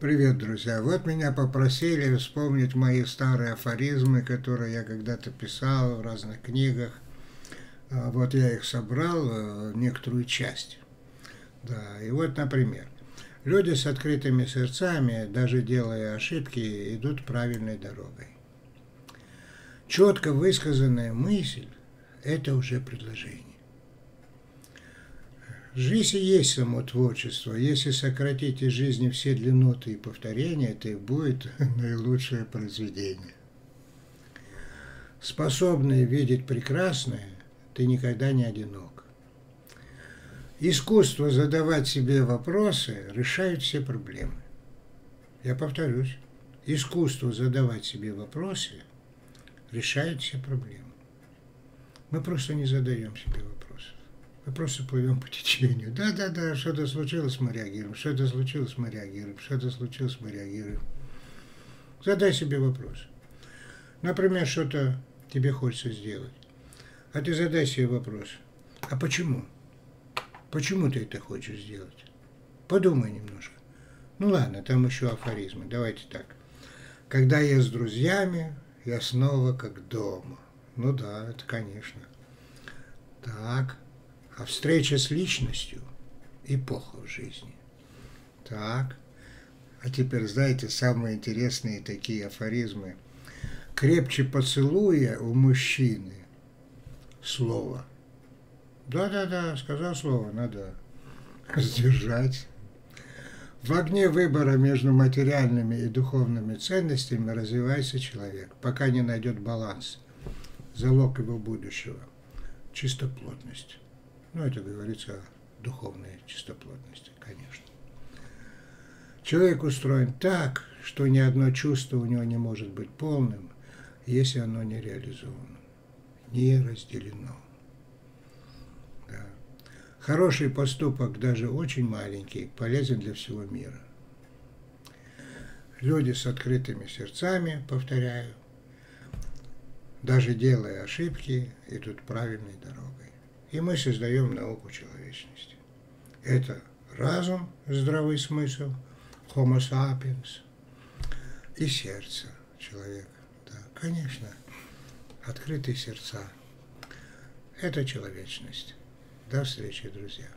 Привет, друзья! Вот меня попросили вспомнить мои старые афоризмы, которые я когда-то писал в разных книгах. А, вот я их собрал, э, некоторую часть. Да, и вот, например, люди с открытыми сердцами, даже делая ошибки, идут правильной дорогой. Четко высказанная мысль – это уже предложение. Жизнь и есть само творчество. Если сократить из жизни все длинноты и повторения, это и будет наилучшее произведение. Способный видеть прекрасное, ты никогда не одинок. Искусство задавать себе вопросы решает все проблемы. Я повторюсь, искусство задавать себе вопросы решает все проблемы. Мы просто не задаем себе вопросы. Просто плывем по течению. Да-да-да, что-то случилось, мы реагируем. Что-то случилось, мы реагируем. Что-то случилось, мы реагируем. Задай себе вопрос. Например, что-то тебе хочется сделать. А ты задай себе вопрос. А почему? Почему ты это хочешь сделать? Подумай немножко. Ну ладно, там еще афоризмы. Давайте так. Когда я с друзьями, я снова как дома. Ну да, это конечно. Так, а встреча с личностью – эпоха в жизни. Так, а теперь, знаете, самые интересные такие афоризмы. Крепче поцелуя у мужчины слово. Да-да-да, сказал слово, надо сдержать. В огне выбора между материальными и духовными ценностями развивается человек, пока не найдет баланс, залог его будущего, чистоплотность. Ну, это говорится о духовной чистоплотности, конечно. Человек устроен так, что ни одно чувство у него не может быть полным, если оно не реализовано, не разделено. Да. Хороший поступок, даже очень маленький, полезен для всего мира. Люди с открытыми сердцами, повторяю, даже делая ошибки, идут правильной дорогой и мы создаем науку человечности. Это разум, здравый смысл, homo sapiens и сердце человека. Да, конечно, открытые сердца – это человечность. До встречи, друзья.